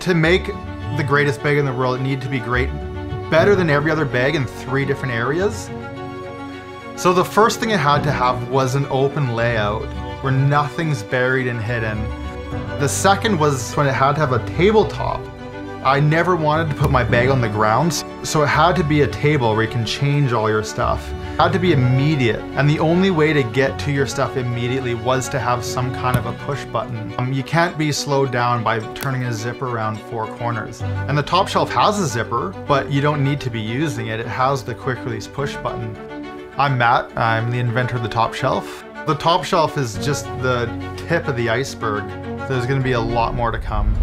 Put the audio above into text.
To make the greatest bag in the world, it needed to be great, better than every other bag in three different areas. So the first thing it had to have was an open layout where nothing's buried and hidden. The second was when it had to have a tabletop. I never wanted to put my bag on the ground, so it had to be a table where you can change all your stuff. It had to be immediate, and the only way to get to your stuff immediately was to have some kind of a push button. Um, you can't be slowed down by turning a zipper around four corners. And the top shelf has a zipper, but you don't need to be using it. It has the quick release push button. I'm Matt, I'm the inventor of the top shelf. The top shelf is just the tip of the iceberg. There's gonna be a lot more to come.